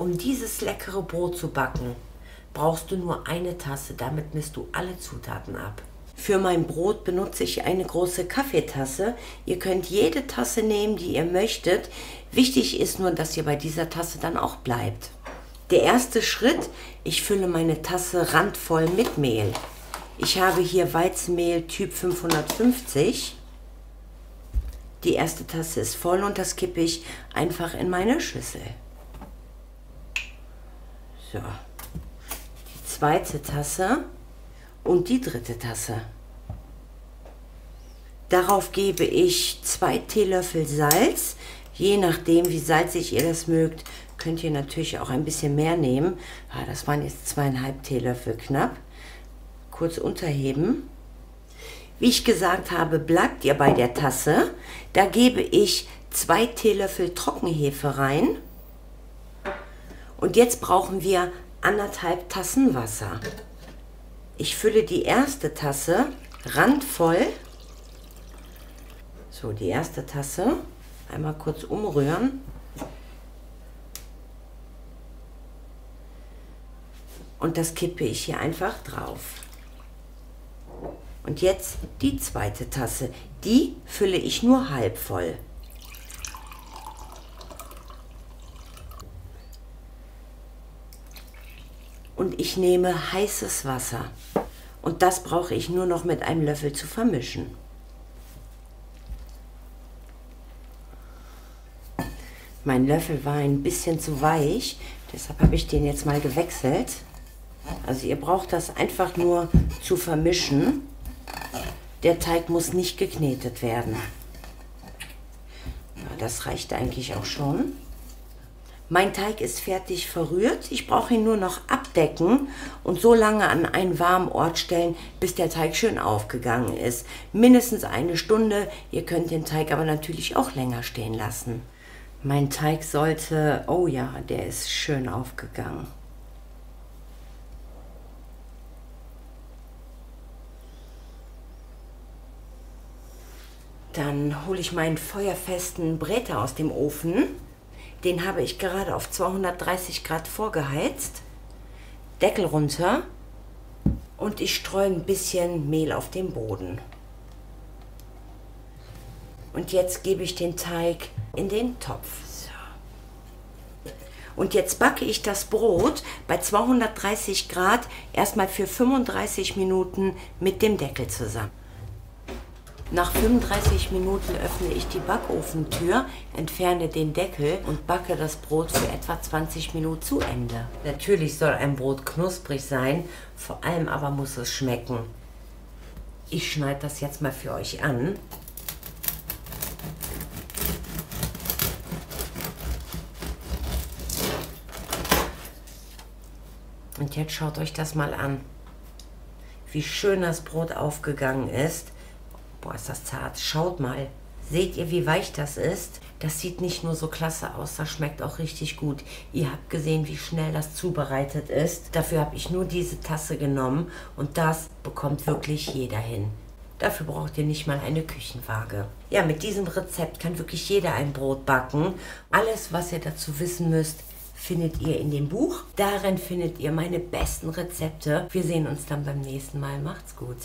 Um dieses leckere Brot zu backen, brauchst du nur eine Tasse. Damit misst du alle Zutaten ab. Für mein Brot benutze ich eine große Kaffeetasse. Ihr könnt jede Tasse nehmen, die ihr möchtet. Wichtig ist nur, dass ihr bei dieser Tasse dann auch bleibt. Der erste Schritt, ich fülle meine Tasse randvoll mit Mehl. Ich habe hier Weizenmehl Typ 550. Die erste Tasse ist voll und das kippe ich einfach in meine Schüssel. So. Die zweite Tasse und die dritte Tasse. Darauf gebe ich zwei Teelöffel Salz. Je nachdem, wie salzig ihr das mögt, könnt ihr natürlich auch ein bisschen mehr nehmen. Ah, das waren jetzt zweieinhalb Teelöffel knapp. Kurz unterheben. Wie ich gesagt habe, bleibt ihr bei der Tasse. Da gebe ich zwei Teelöffel Trockenhefe rein. Und jetzt brauchen wir anderthalb Tassen Wasser. Ich fülle die erste Tasse randvoll. So, die erste Tasse. Einmal kurz umrühren. Und das kippe ich hier einfach drauf. Und jetzt die zweite Tasse. Die fülle ich nur halb voll. Und ich nehme heißes Wasser. Und das brauche ich nur noch mit einem Löffel zu vermischen. Mein Löffel war ein bisschen zu weich, deshalb habe ich den jetzt mal gewechselt. Also ihr braucht das einfach nur zu vermischen. Der Teig muss nicht geknetet werden. Ja, das reicht eigentlich auch schon. Mein Teig ist fertig verrührt. Ich brauche ihn nur noch abdecken und so lange an einen warmen Ort stellen, bis der Teig schön aufgegangen ist. Mindestens eine Stunde. Ihr könnt den Teig aber natürlich auch länger stehen lassen. Mein Teig sollte, oh ja, der ist schön aufgegangen. Dann hole ich meinen feuerfesten Bräter aus dem Ofen. Den habe ich gerade auf 230 Grad vorgeheizt. Deckel runter und ich streue ein bisschen Mehl auf den Boden. Und jetzt gebe ich den Teig in den Topf. So. Und jetzt backe ich das Brot bei 230 Grad erstmal für 35 Minuten mit dem Deckel zusammen. Nach 35 Minuten öffne ich die Backofentür, entferne den Deckel und backe das Brot für etwa 20 Minuten zu Ende. Natürlich soll ein Brot knusprig sein, vor allem aber muss es schmecken. Ich schneide das jetzt mal für euch an. Und jetzt schaut euch das mal an, wie schön das Brot aufgegangen ist. Boah, ist das zart. Schaut mal. Seht ihr, wie weich das ist? Das sieht nicht nur so klasse aus, das schmeckt auch richtig gut. Ihr habt gesehen, wie schnell das zubereitet ist. Dafür habe ich nur diese Tasse genommen und das bekommt wirklich jeder hin. Dafür braucht ihr nicht mal eine Küchenwaage. Ja, mit diesem Rezept kann wirklich jeder ein Brot backen. Alles, was ihr dazu wissen müsst, findet ihr in dem Buch. Darin findet ihr meine besten Rezepte. Wir sehen uns dann beim nächsten Mal. Macht's gut.